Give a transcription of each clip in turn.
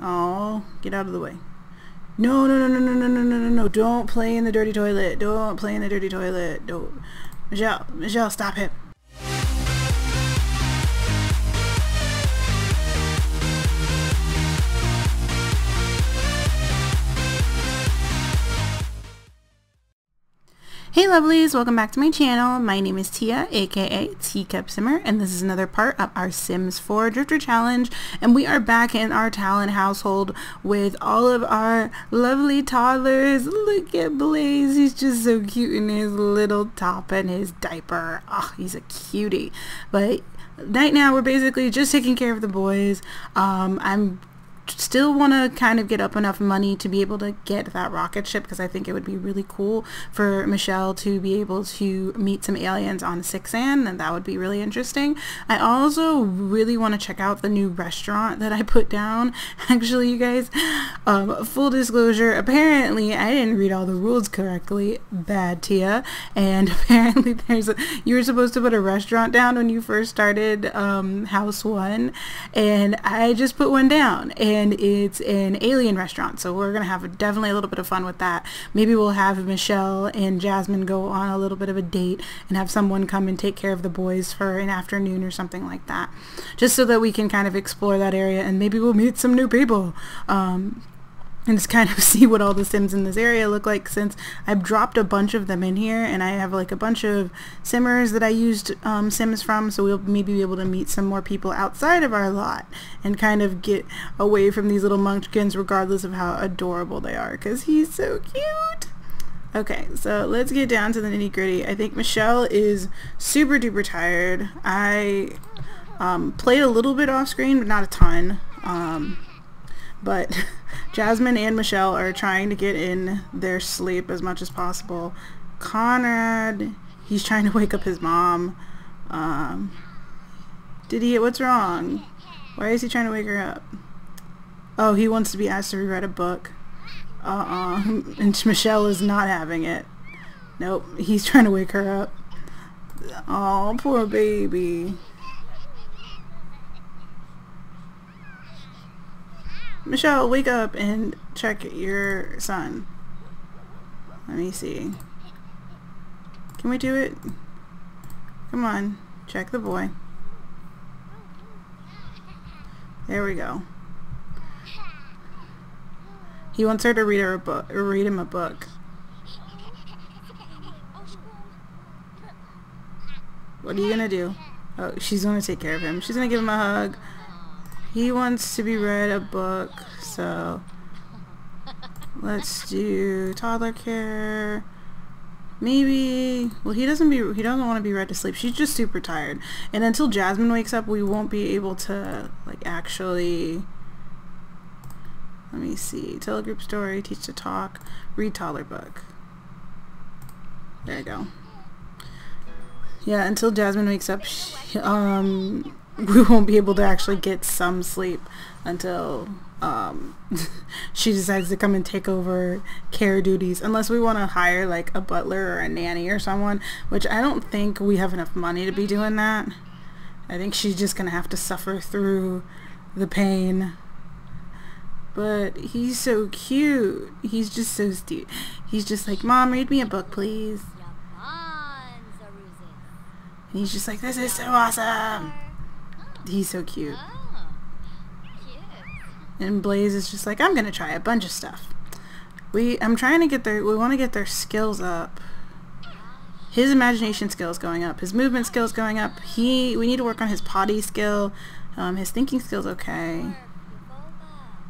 Oh, get out of the way. No, no, no, no, no, no, no, no, no, no. Don't play in the dirty toilet. Don't play in the dirty toilet. Don't. Michelle, Michelle, stop him. Hey lovelies, welcome back to my channel. My name is Tia, aka Teacup Simmer, and this is another part of our Sims 4 Drifter Challenge. And we are back in our Talon household with all of our lovely toddlers. Look at Blaze, he's just so cute in his little top and his diaper. Oh, he's a cutie. But right now we're basically just taking care of the boys. Um, I'm still want to kind of get up enough money to be able to get that rocket ship because I think it would be really cool for Michelle to be able to meet some aliens on Sixam and that would be really interesting. I also really want to check out the new restaurant that I put down. Actually, you guys, um, full disclosure, apparently I didn't read all the rules correctly. Bad Tia. And apparently there's a, you were supposed to put a restaurant down when you first started um, House 1 and I just put one down. And and it's an alien restaurant. So we're going to have definitely a little bit of fun with that. Maybe we'll have Michelle and Jasmine go on a little bit of a date and have someone come and take care of the boys for an afternoon or something like that. Just so that we can kind of explore that area and maybe we'll meet some new people. Um, and just kind of see what all the sims in this area look like since I've dropped a bunch of them in here and I have like a bunch of simmers that I used um, sims from so we'll maybe be able to meet some more people outside of our lot and kind of get away from these little munchkins regardless of how adorable they are because he's so cute. Okay, so let's get down to the nitty gritty. I think Michelle is super duper tired. I um, played a little bit off screen but not a ton. Um, but Jasmine and Michelle are trying to get in their sleep as much as possible. Conrad, he's trying to wake up his mom. Um, did he? What's wrong? Why is he trying to wake her up? Oh, he wants to be asked to reread a book. Uh-uh. And Michelle is not having it. Nope. He's trying to wake her up. Oh, poor baby. Michelle, wake up and check your son. Let me see. Can we do it? Come on. Check the boy. There we go. He wants her to read her a book read him a book. What are you gonna do? Oh, she's gonna take care of him. She's gonna give him a hug. He wants to be read a book, so let's do toddler care. Maybe, well he doesn't be, he doesn't want to be read to sleep. She's just super tired. And until Jasmine wakes up, we won't be able to, like, actually, let me see, tell a group story, teach to talk, read toddler book. There you go. Yeah, until Jasmine wakes up, she, um, we won't be able to actually get some sleep until um, she decides to come and take over care duties unless we want to hire like a butler or a nanny or someone which I don't think we have enough money to be doing that. I think she's just gonna have to suffer through the pain. But he's so cute. He's just so cute he's just like mom read me a book please. And he's just like this is so awesome He's so cute. Oh, and Blaze is just like, I'm gonna try a bunch of stuff. We, I'm trying to get their, we want to get their skills up. His imagination skills going up. His movement skills going up. He, we need to work on his potty skill. Um, his thinking skills okay.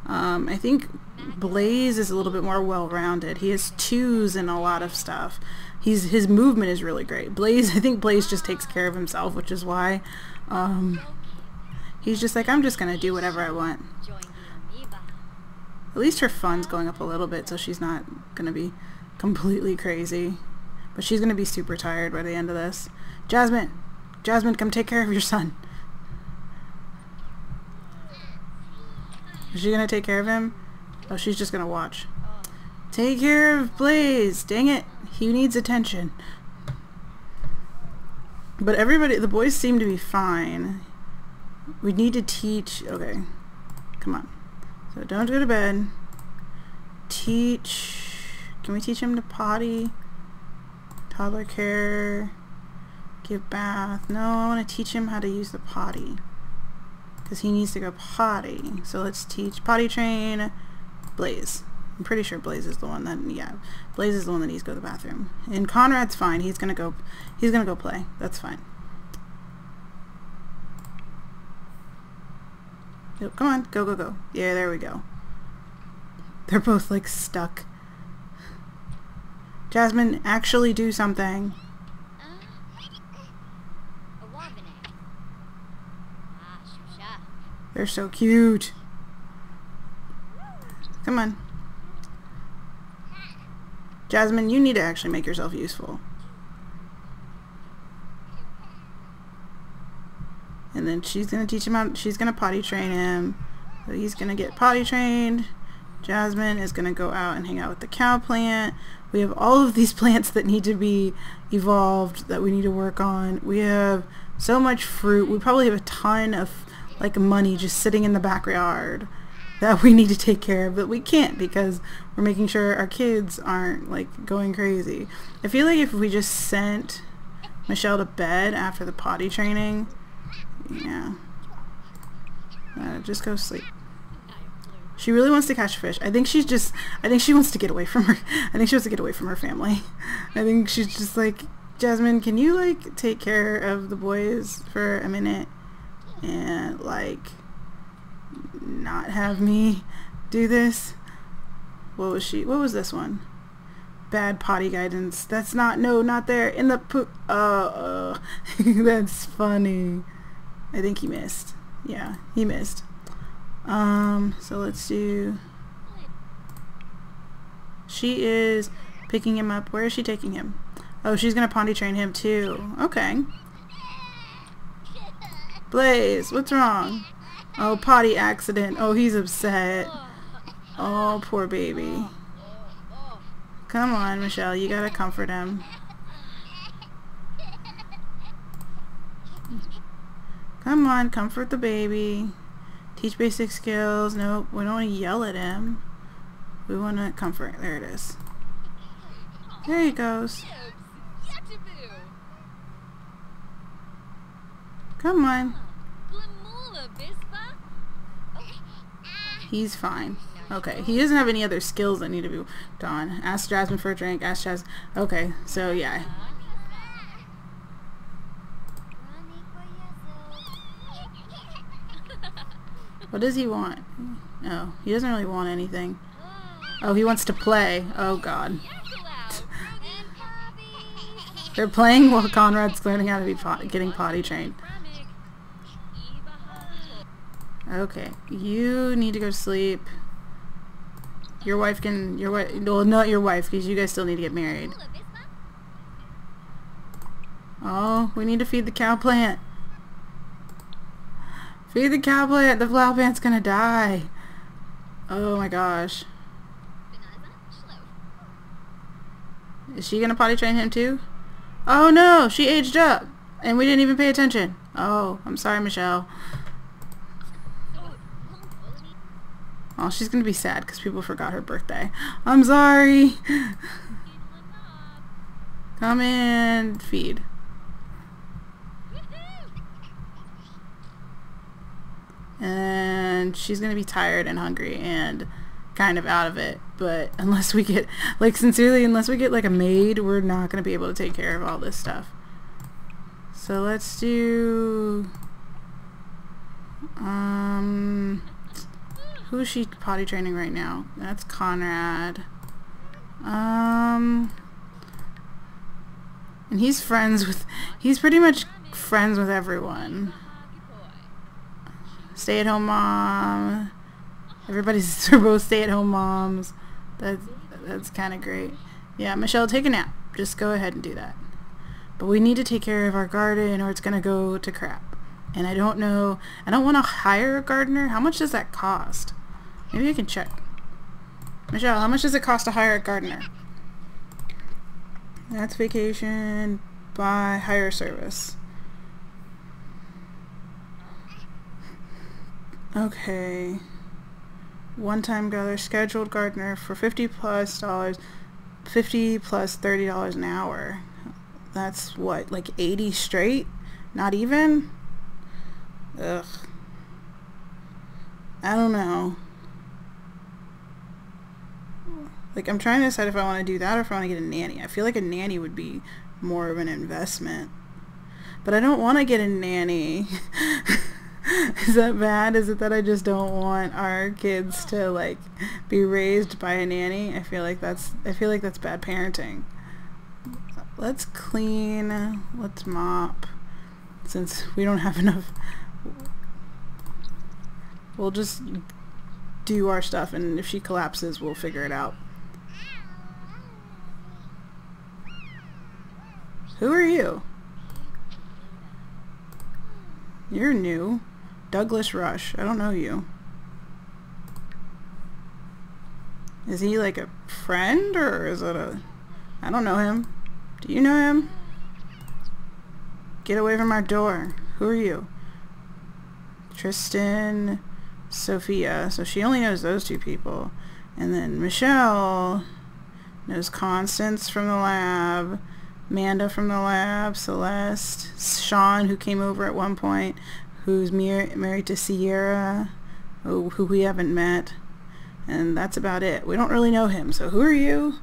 Um, I think Blaze is a little bit more well-rounded. He has twos in a lot of stuff. He's his movement is really great. Blaze, I think Blaze just takes care of himself, which is why um, He's just like, I'm just to do whatever I want. At least her fun's going up a little bit, so she's not to be completely crazy. But she's to be super tired by the end of this. Jasmine! Jasmine, come take care of your son. Is she to take care of him? Oh, she's just to watch. Take care of Blaze! Dang it! He needs attention. But everybody, the boys seem to be fine. We need to teach, okay, come on. So don't go to bed. Teach. Can we teach him to potty? Toddler care. Give bath. No, I want to teach him how to use the potty. Because he needs to go potty. So let's teach potty train Blaze. I'm pretty sure Blaze is the one that, yeah. Blaze is the one that needs to go to the bathroom. And Conrad's fine. He's to go, he's to go play. That's fine. Yep, come on, go, go, go. Yeah, there we go. They're both like stuck. Jasmine, actually do something. They're so cute. Come on. Jasmine, you need to actually make yourself useful. And then she's going to teach him how, she's going to potty train him. So he's going to get potty trained. Jasmine is going to go out and hang out with the cow plant. We have all of these plants that need to be evolved that we need to work on. We have so much fruit. We probably have a ton of like money just sitting in the backyard that we need to take care of, but we can't because we're making sure our kids aren't like going crazy. I feel like if we just sent Michelle to bed after the potty training, yeah, uh, just go sleep. She really wants to catch fish. I think she's just, I think she wants to get away from her, I think she wants to get away from her family. I think she's just like, Jasmine, can you like take care of the boys for a minute? and like not have me do this. What was she? What was this one? Bad potty guidance. That's not, no, not there. In the poop. Uh, uh. that's funny. I think he missed. Yeah, he missed. Um, so let's do... She is picking him up. Where is she taking him? Oh, she's going to potty train him too. Okay. Blaze, what's wrong? Oh, potty accident. Oh, he's upset. Oh, poor baby. Come on, Michelle. You gotta comfort him. Come on, comfort the baby. Teach basic skills. Nope, we don't want to yell at him. We want to comfort. There it is. There he goes. Come on. He's fine. Okay, he doesn't have any other skills that need to be done. Ask Jasmine for a drink. Ask Jasmine. Okay, so yeah. What does he want? Oh, he doesn't really want anything. Oh, he wants to play. Oh, God. They're playing while Conrad's learning how to be pot getting potty trained. Okay, you need to go to sleep. Your wife can, your wife, well not your wife because you guys still need to get married. Oh, we need to feed the cow plant. Feed the cow the flower plant's gonna die. Oh my gosh. Is she gonna potty train him too? Oh no, she aged up. And we didn't even pay attention. Oh, I'm sorry, Michelle. Oh, she's gonna be sad because people forgot her birthday. I'm sorry. Come in, feed. And she's gonna be tired and hungry and kind of out of it. But unless we get, like sincerely, unless we get like a maid, we're not gonna be able to take care of all this stuff. So let's do, um, who is she potty training right now? That's Conrad. Um, and he's friends with, he's pretty much friends with everyone. Stay-at-home mom. Everybody's, they're both stay-at-home moms. That's, that's kind of great. Yeah, Michelle, take a nap. Just go ahead and do that. But we need to take care of our garden or it's going to go to crap. And I don't know, I don't want to hire a gardener. How much does that cost? Maybe I can check. Michelle, how much does it cost to hire a gardener? That's vacation by hire service. Okay. One-time gather scheduled gardener for 50 plus dollars, 50 $30 an hour. That's what, like 80 straight? Not even? Ugh. I don't know. Like, I'm trying to decide if I want to do that or if I want to get a nanny. I feel like a nanny would be more of an investment. But I don't want to get a nanny. Is that bad? Is it that I just don't want our kids to like be raised by a nanny? I feel like that's I feel like that's bad parenting. Let's clean. Let's mop. Since we don't have enough we'll just do our stuff and if she collapses we'll figure it out. Who are you? You're new. Douglas Rush. I don't know you. Is he like a friend or is it a... I don't know him. Do you know him? Get away from our door. Who are you? Tristan, Sophia. So she only knows those two people. And then Michelle knows Constance from the lab. Amanda from the lab, Celeste, Sean who came over at one point, who's mar married to Sierra, who, who we haven't met, and that's about it. We don't really know him, so who are you?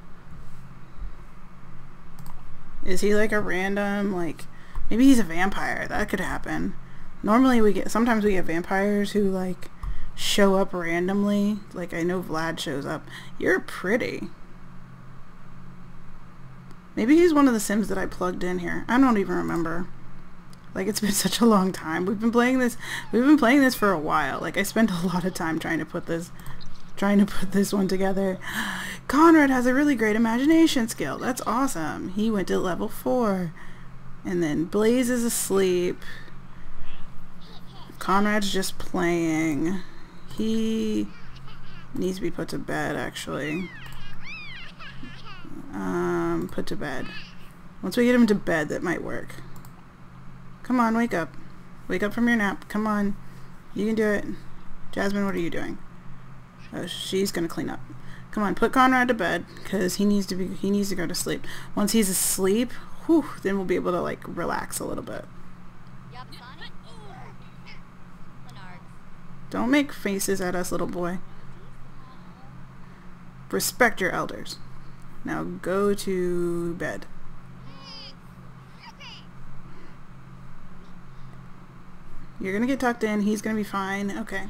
Is he like a random, like, maybe he's a vampire, that could happen. Normally we get, sometimes we get vampires who like show up randomly, like I know Vlad shows up. You're pretty. Maybe he's one of the Sims that I plugged in here. I don't even remember. Like it's been such a long time. We've been playing this we've been playing this for a while. Like I spent a lot of time trying to put this trying to put this one together. Conrad has a really great imagination skill. That's awesome. He went to level 4. And then Blaze is asleep. Conrad's just playing. He needs to be put to bed actually um, put to bed. Once we get him to bed, that might work. Come on, wake up. Wake up from your nap. Come on. You can do it. Jasmine, what are you doing? Oh, she's gonna clean up. Come on, put Conrad to bed, because he needs to be he needs to go to sleep. Once he's asleep, whew, then we'll be able to like relax a little bit. Don't make faces at us, little boy. Respect your elders. Now go to bed. You're gonna get tucked in. He's gonna be fine. Okay.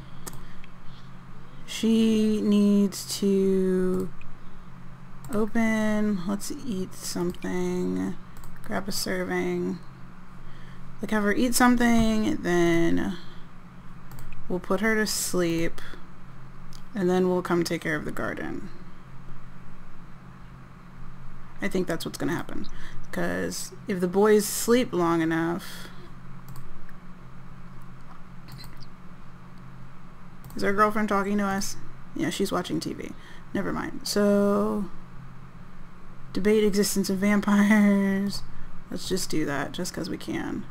She needs to open. Let's eat something. Grab a serving. Like have her eat something. Then we'll put her to sleep. And then we'll come take care of the garden. I think that's what's to happen. Because if the boys sleep long enough... Is our girlfriend talking to us? Yeah, she's watching TV. Never mind. So, debate existence of vampires. Let's just do that, just because we can.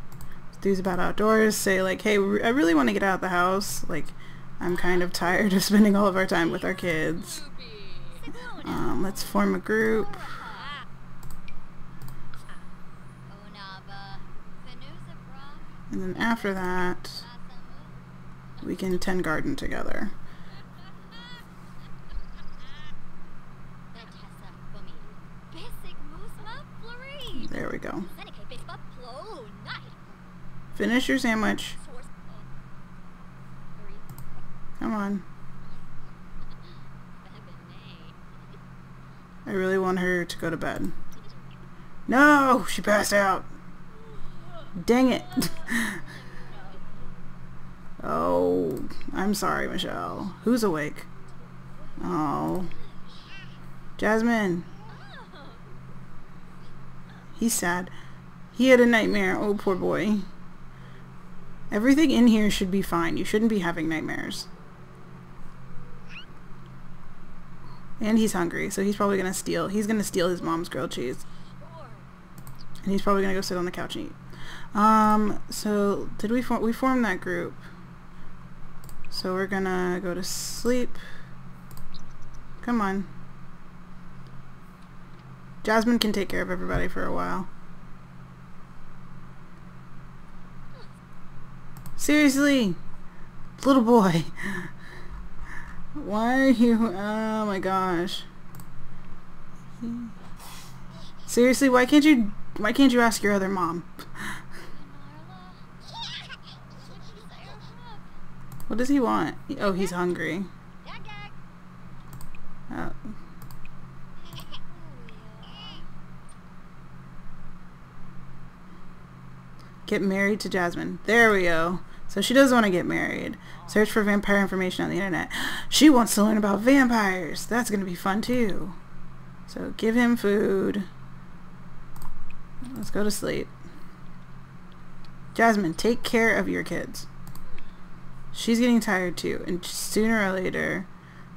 These about outdoors. Say like, hey, I really want to get out of the house. Like, I'm kind of tired of spending all of our time with our kids. Um, let's form a group. And then after that, we can tend garden together. There we go. Finish your sandwich. Come on. I really want her to go to bed. No! She passed out. Dang it. oh, I'm sorry, Michelle. Who's awake? Oh. Jasmine. He's sad. He had a nightmare. Oh, poor boy. Everything in here should be fine. You shouldn't be having nightmares. And he's hungry, so he's probably gonna steal. He's gonna steal his mom's grilled cheese. And he's probably gonna go sit on the couch and eat. Um, so did we form, we formed that group. So we're gonna go to sleep. Come on. Jasmine can take care of everybody for a while. Seriously? Little boy. Why are you... Oh my gosh. Seriously, why can't you... Why can't you ask your other mom? What does he want? Oh, he's hungry. Oh. Get married to Jasmine. There we go. So she does want to get married. Search for vampire information on the internet. She wants to learn about vampires. That's going to be fun too. So give him food. Let's go to sleep. Jasmine, take care of your kids. She's getting tired too. And sooner or later,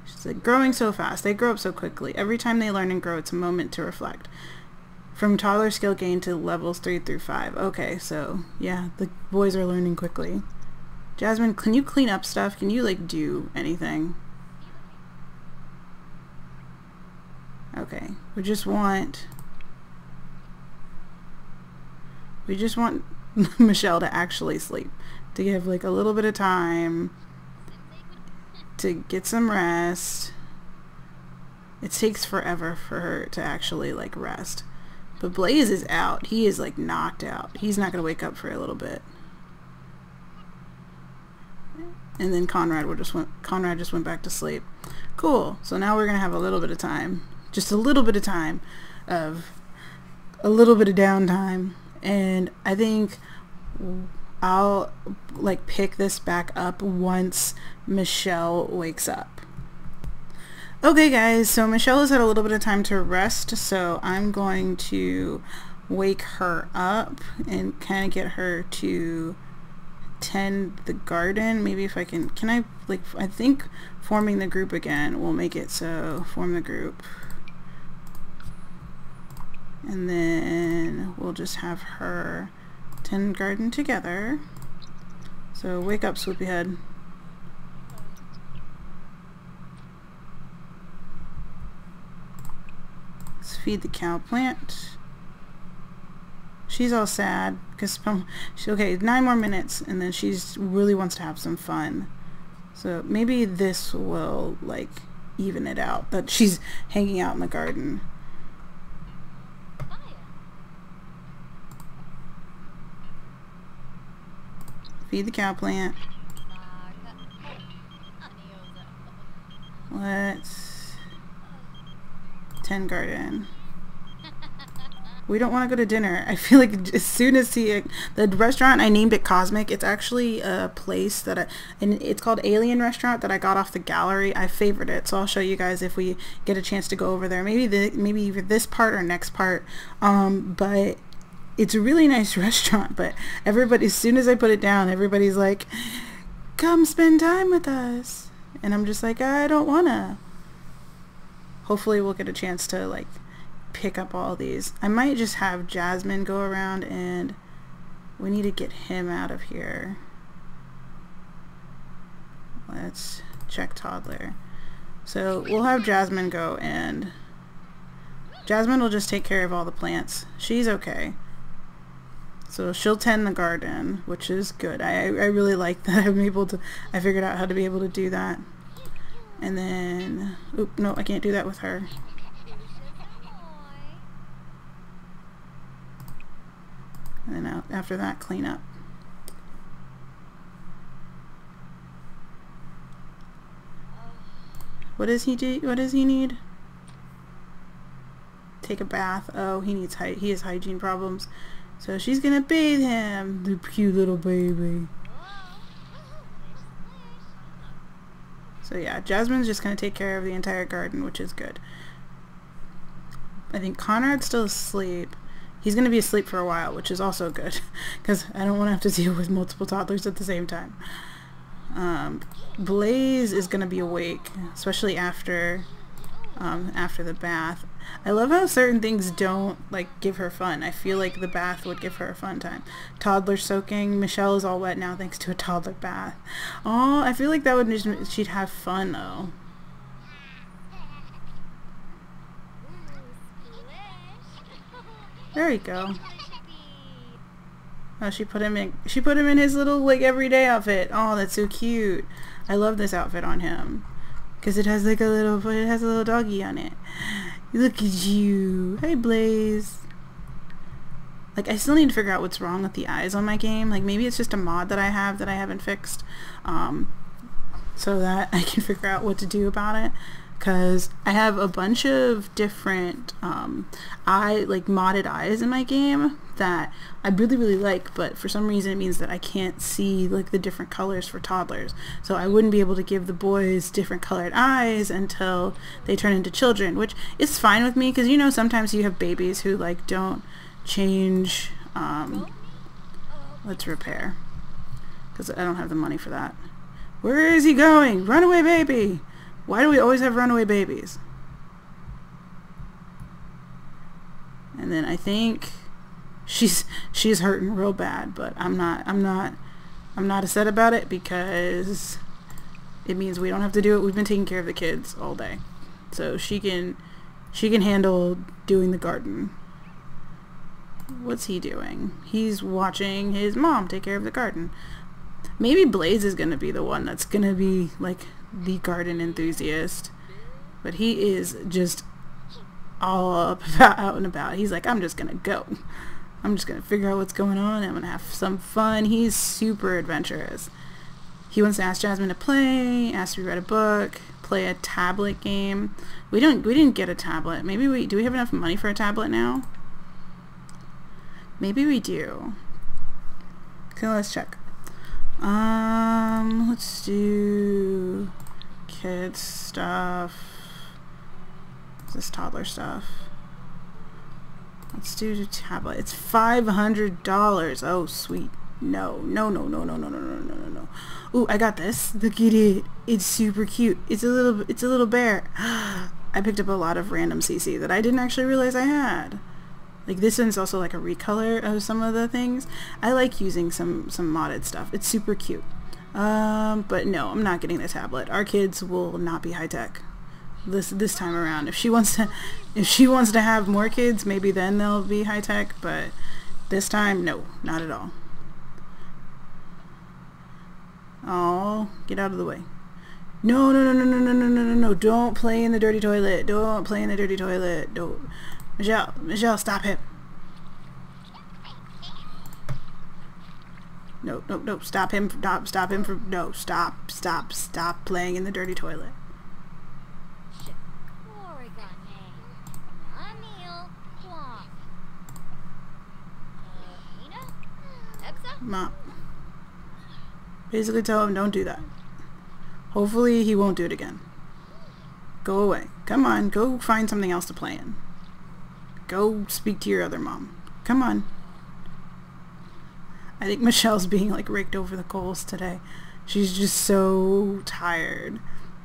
she's like growing so fast. They grow up so quickly. Every time they learn and grow, it's a moment to reflect. From toddler skill gain to levels 3 through 5. Okay, so yeah, the boys are learning quickly. Jasmine, can you clean up stuff? Can you like do anything? Okay, we just want... We just want Michelle to actually sleep. To give like a little bit of time to get some rest. It takes forever for her to actually like rest. But Blaze is out. He is like knocked out. He's not going to wake up for a little bit. And then Conrad would just went Conrad just went back to sleep. Cool. So now we're going to have a little bit of time. Just a little bit of time of a little bit of downtime. And I think I'll like pick this back up once Michelle wakes up. Okay guys, so Michelle has had a little bit of time to rest, so I'm going to wake her up and kind of get her to tend the garden. Maybe if I can, can I, like, I think forming the group again will make it so, form the group. And then we'll just have her tend garden together. So wake up, Swoopyhead. Let's feed the cow plant. She's all sad because she okay nine more minutes and then she's really wants to have some fun. So maybe this will like even it out that she's hanging out in the garden. Feed the cow plant. Let's tend garden we don't want to go to dinner. I feel like as soon as he, the restaurant, I named it Cosmic. It's actually a place that I, and it's called Alien Restaurant that I got off the gallery. I favored it. So I'll show you guys if we get a chance to go over there. Maybe the, maybe either this part or next part. Um, but it's a really nice restaurant, but everybody, as soon as I put it down, everybody's like, come spend time with us. And I'm just like, I don't wanna. Hopefully we'll get a chance to like pick up all these. I might just have Jasmine go around and we need to get him out of here. Let's check toddler. So we'll have Jasmine go and Jasmine will just take care of all the plants. She's okay. So she'll tend the garden, which is good. I, I really like that I'm able to, I figured out how to be able to do that. And then, oop, no, I can't do that with her. And then after that, clean up. What does he do? What does he need? Take a bath. Oh, he needs hy he has hygiene problems. So she's gonna bathe him, the cute little baby. So yeah, Jasmine's just gonna take care of the entire garden, which is good. I think Conrad's still asleep. He's going to be asleep for a while, which is also good because I don't want to have to deal with multiple toddlers at the same time. Um, Blaze is going to be awake, especially after um, after the bath. I love how certain things don't like give her fun. I feel like the bath would give her a fun time. Toddler soaking. Michelle is all wet now thanks to a toddler bath. Oh, I feel like that would just, she'd have fun though. There you go. Oh, she put him in. She put him in his little like everyday outfit. Oh, that's so cute. I love this outfit on him because it has like a little. It has a little doggy on it. Look at you. Hey, Blaze. Like, I still need to figure out what's wrong with the eyes on my game. Like, maybe it's just a mod that I have that I haven't fixed. Um, so that I can figure out what to do about it because I have a bunch of different um, eye like modded eyes in my game that I really really like but for some reason it means that I can't see like the different colors for toddlers. So I wouldn't be able to give the boys different colored eyes until they turn into children which is fine with me because you know sometimes you have babies who like don't change um, let's repair because I don't have the money for that. Where is he going? Runaway baby why do we always have runaway babies? And then I think she's she's hurting real bad, but I'm not I'm not I'm not upset about it because it means we don't have to do it. We've been taking care of the kids all day. So she can she can handle doing the garden. What's he doing? He's watching his mom take care of the garden. Maybe Blaze is going to be the one that's going to be like the garden enthusiast, but he is just all up about, out and about. He's like, I'm just gonna go. I'm just gonna figure out what's going on. I'm gonna have some fun. He's super adventurous. He wants to ask Jasmine to play, ask to read a book, play a tablet game. We don't we didn't get a tablet. Maybe we do we have enough money for a tablet now? Maybe we do. Okay, let's check. Um, let's do kids stuff. This toddler stuff. Let's do the tablet. It's five hundred dollars. Oh, sweet. No, no, no, no, no, no, no, no, no, no, no. Ooh, I got this. Look at it. It's super cute. It's a little. It's a little bear. I picked up a lot of random CC that I didn't actually realize I had. Like this one's also like a recolor of some of the things. I like using some some modded stuff. It's super cute. Um, but no, I'm not getting the tablet. Our kids will not be high tech this this time around. If she wants to, if she wants to have more kids, maybe then they'll be high tech. But this time, no, not at all. Oh, get out of the way. No, no, no, no, no, no, no, no, no, no. Don't play in the dirty toilet. Don't play in the dirty toilet. Don't. Michelle, Michelle, stop him. No, no, no, stop him, stop, stop him from, no, stop, stop, stop playing in the dirty toilet. Mom. Basically tell him don't do that. Hopefully he won't do it again. Go away. Come on, go find something else to play in. Go speak to your other mom. Come on. I think Michelle's being like raked over the coals today. She's just so tired.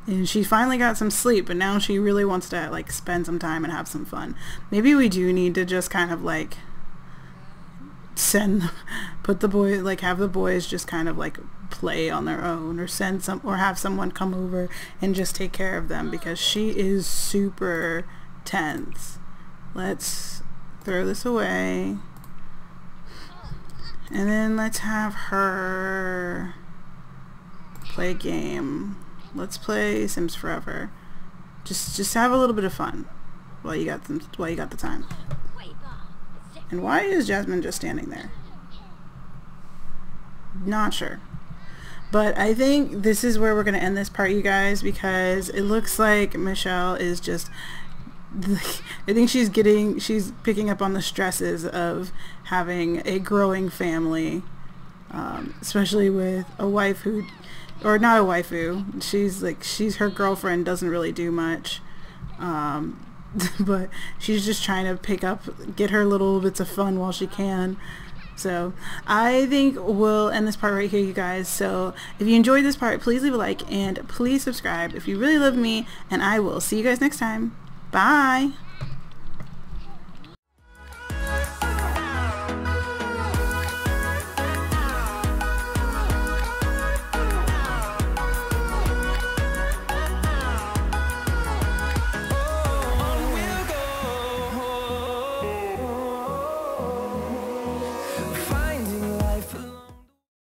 And she finally got some sleep, but now she really wants to like spend some time and have some fun. Maybe we do need to just kind of like send put the boy like have the boys just kind of like play on their own or send some or have someone come over and just take care of them because she is super tense let's throw this away. And then let's have her play a game. Let's play Sims Forever. Just just have a little bit of fun while you got them while you got the time. And why is Jasmine just standing there? Not sure. But I think this is where we're going to end this part, you guys, because it looks like Michelle is just I think she's getting, she's picking up on the stresses of having a growing family, um, especially with a wife who, or not a waifu, she's like, she's her girlfriend, doesn't really do much, um, but she's just trying to pick up, get her little bits of fun while she can. So I think we'll end this part right here, you guys. So if you enjoyed this part, please leave a like and please subscribe if you really love me. And I will see you guys next time. Bye.